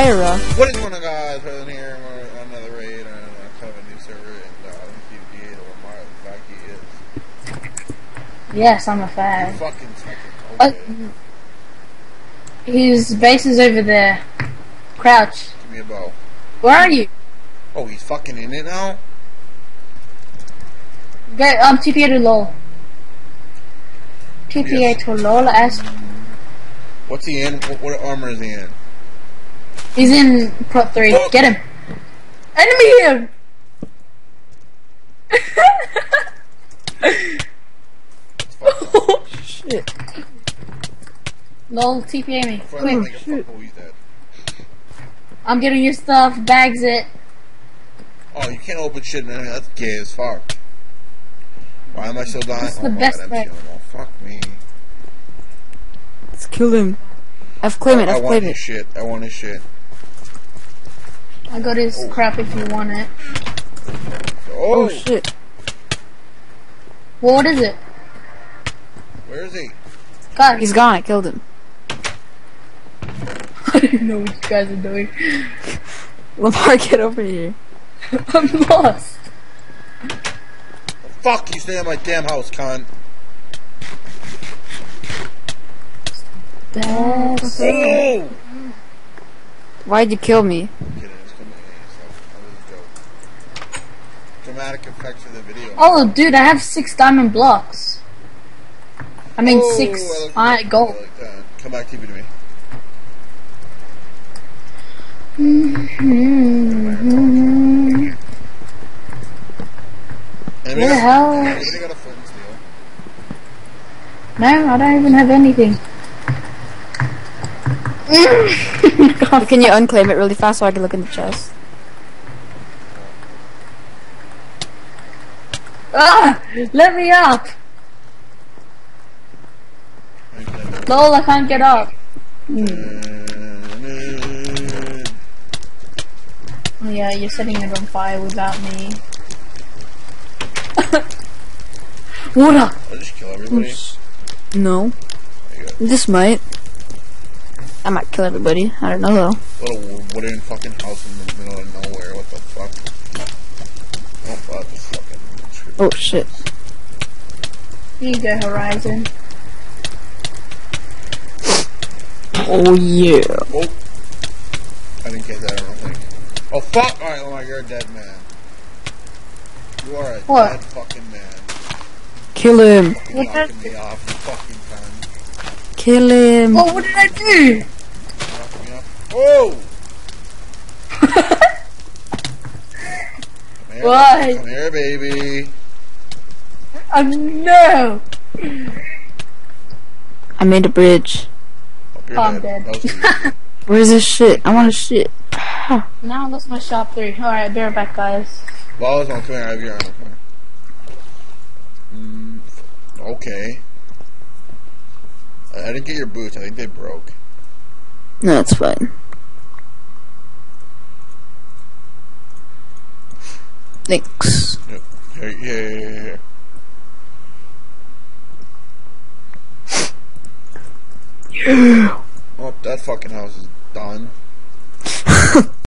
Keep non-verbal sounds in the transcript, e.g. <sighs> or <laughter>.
Ira. What is going on, guys? Present here on another raid uh, kind of a new server, and uh, I if you or fact he is. Yes, I'm a fan. fucking fucking Uh, his base is over there. Crouch. Give me a bow. Where are you? Oh, he's fucking in it now? Get um TPA to lol. TPA Yes. to lol as What's he in? What, what armor is he in? He's in Pro 3. Oh. Get him. Enemy him! <laughs> Oh, shit. lol, TPA me. Quick. like a fuck, he's dead. I'm getting your stuff. Bags it. Oh, you can't open shit, man. That's gay as fuck. Why am I still dying? That's oh the my best god, I'm way. killing. Oh, fuck me. Let's kill him. I've claimed it, I've claimed it. I've want claimed his shit. I want his shit. I got his Oh. crap if you want it. Oh, Oh shit. Well, what is it? where is he? Guys, He's gone, I killed him. <laughs> I don't know what you guys are doing. <laughs> Lamar, get over here. <laughs> I'm lost. Fuck, you stay in my damn house, cunt. That's oh! oh! Why'd you kill me? Dramatic effects for the video. Oh, dude, I have six diamond blocks. I mean, Oh, six I like gold. I like that. Come back, TP to me. Mm-hmm. Where the hell? Anybody got a flint and steel? No, I don't even have anything. <laughs> Can you unclaim it really fast so I can look in the chest? Ah, let me up. I can claim it. Lol, I can't get up. Oh, yeah, you're setting it on fire without me. <laughs> Water. I'll just kill everybody. No. There you go. This might. I might kill everybody. I don't know though. Little wooden fucking house in the middle of nowhere. What the fuck? Oh, fuck. This fucking. Oh shit. Here you go, Horizon. Oh yeah. Oh. I didn't get that, I don't think. Oh, fuck! Alright, oh my god, you're a dead man. You are a What? dead fucking man. Kill him. Fucking What knocking me off, fucking cunt. Kill him. Oh, what did I do? Knocking me off. Oh! <laughs> Come here, Why? Come here, baby. Oh, no. I made a bridge. Oh, Oh, I'm dead. dead. That was easy. <laughs> Where's this shit? I want a shit. <sighs> Now I lost my shop three. Alright, bear back, guys. Lawless, come here, I have your armor. Come. Mm, okay. I, I didn't get your boots. I think they broke. No, it's fine. Thanks. Yep. Here, here, here, here. Yeah. Oh, that fucking house is done.